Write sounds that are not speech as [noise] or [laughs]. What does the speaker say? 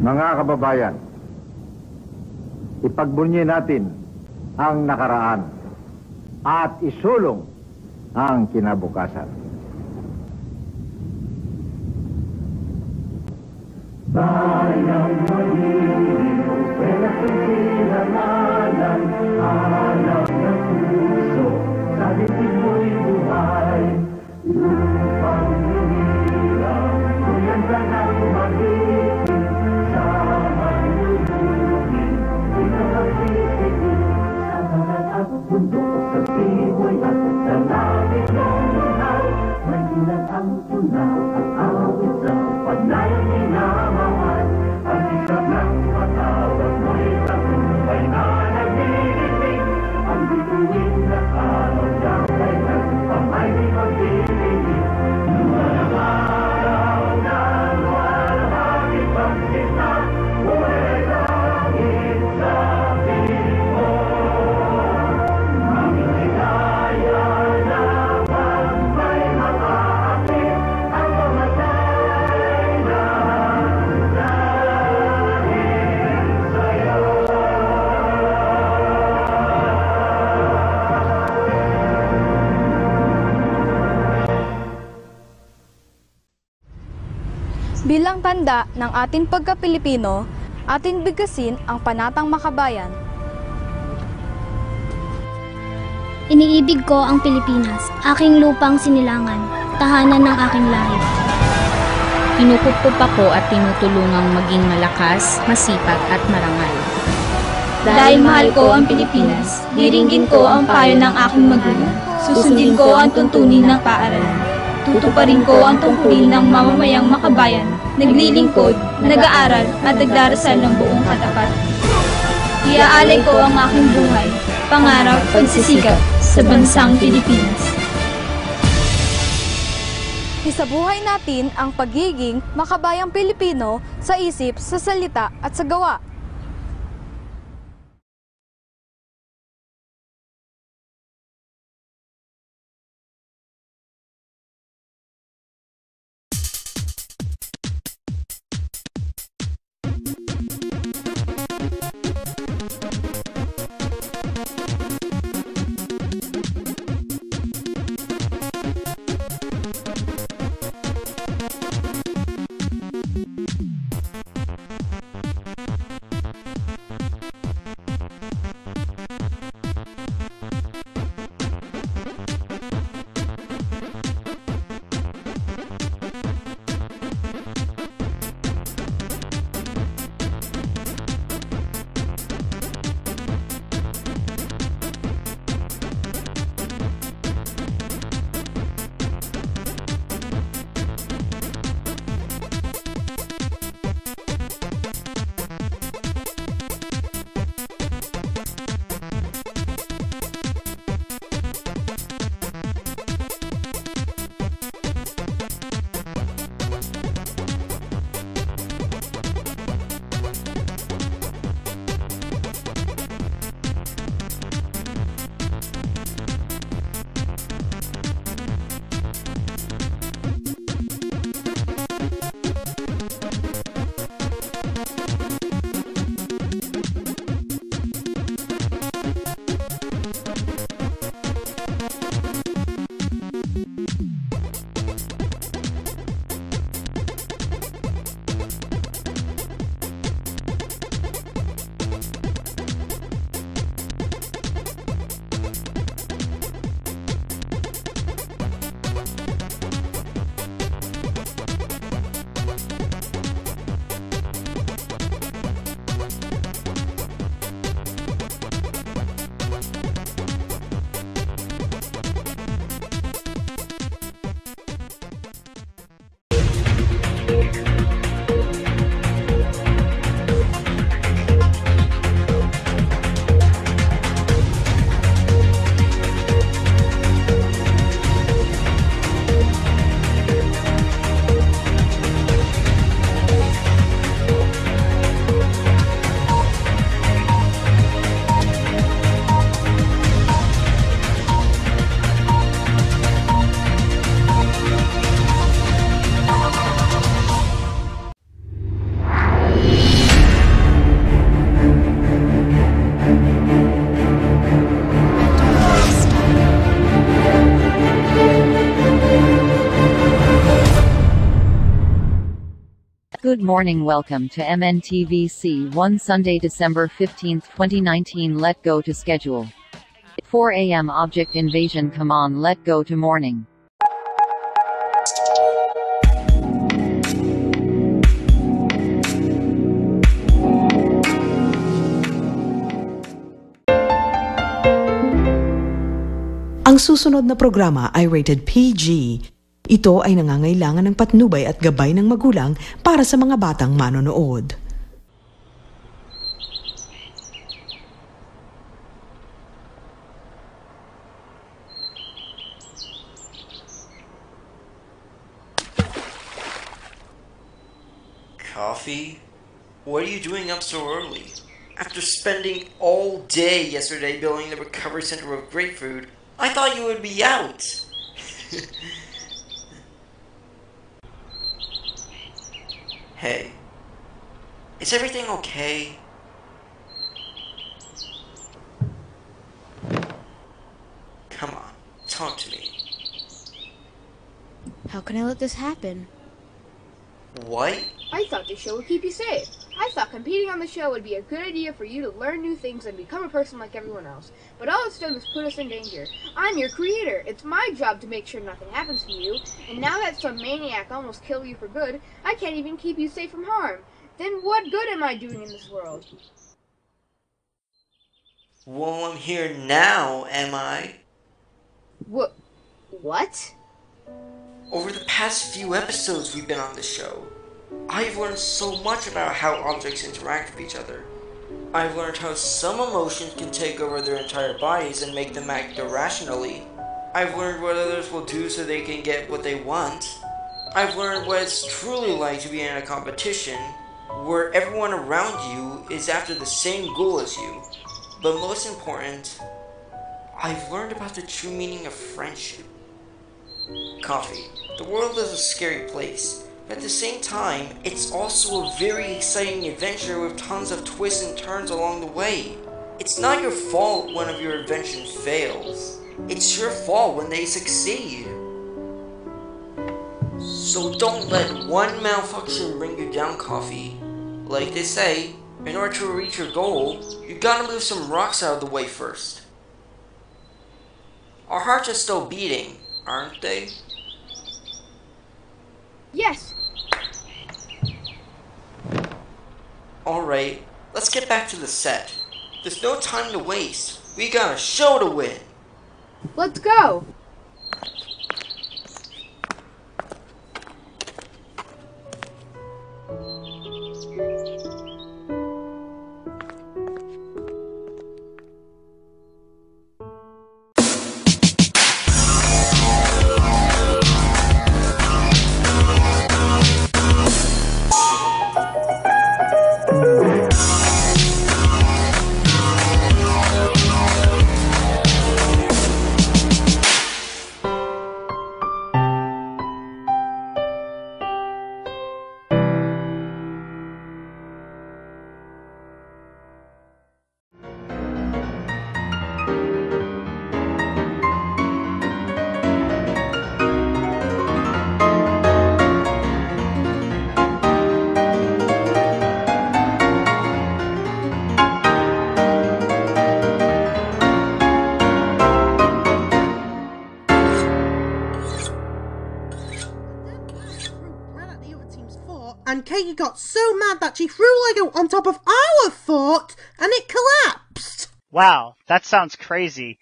Mga kababayan, ipagbunyi natin ang nakaraan at isulong ang kinabukasan. Bilang tanda ng ating pagka-Pilipino, atin bigkasin ang panatang makabayan. Iniibig ko ang Pilipinas, aking lupang sinilangan, tahanan ng aking lahi. Kinukupkup ako at tinutulungang maging malakas, masipag at marangal. Dahil mahal ko ang Pilipinas, diringgin ko ang payo ng aking magulang. Susundin ko ang tuntunin ng paaralan. Tutuparin ko ang tungkulin ng mamamayang makabayan, naglilingkod, nag-aaral at nagdarasal ng buong katapat. Iaalay ko ang aking buhay, pangarap, pagsisikap sa bansang Pilipinas. Isabuhay natin ang pagiging makabayang Pilipino sa isip, sa salita at sa gawa. Good morning, welcome to MNTVC 1 Sunday, December 15, 2019. Let go to schedule. 4 a.m. Object invasion. Come on, let go to morning. Ang susunod na programa ay rated PG. Ito ay nangangailangan ng patnubay at gabay ng magulang para sa mga batang manonood. Coffee? What are you doing up so early? After spending all day yesterday building the recovery center great food, I thought you would be out. [laughs] hey, is everything okay? Come on, talk to me. How can I let this happen? What? I thought this show would keep you safe. I thought competing on the show would be a good idea for you to learn new things and become a person like everyone else. But all it's done is put us in danger. I'm your creator. It's my job to make sure nothing happens to you. And now that some maniac almost killed you for good, I can't even keep you safe from harm. Then what good am I doing in this world? Well, I'm here now, am I? What? What? Over the past few episodes we've been on the show, I've learned so much about how objects interact with each other. I've learned how some emotions can take over their entire bodies and make them act irrationally. I've learned what others will do so they can get what they want. I've learned what it's truly like to be in a competition where everyone around you is after the same goal as you. But most important, I've learned about the true meaning of friendship. Coffee. The world is a scary place, but at the same time, it's also a very exciting adventure with tons of twists and turns along the way. It's not your fault one of your inventions fails. It's your fault when they succeed. So don't let one malfunction bring you down, Coffee. Like they say, in order to reach your goal, you gotta move some rocks out of the way first. Our hearts are still beating, aren't they? Yes. Alright, let's get back to the set. There's no time to waste. We got a show to win. Let's go. And Katie got so mad that she threw Lego on top of our fort and it collapsed. Wow, that sounds crazy.